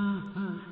嗯嗯。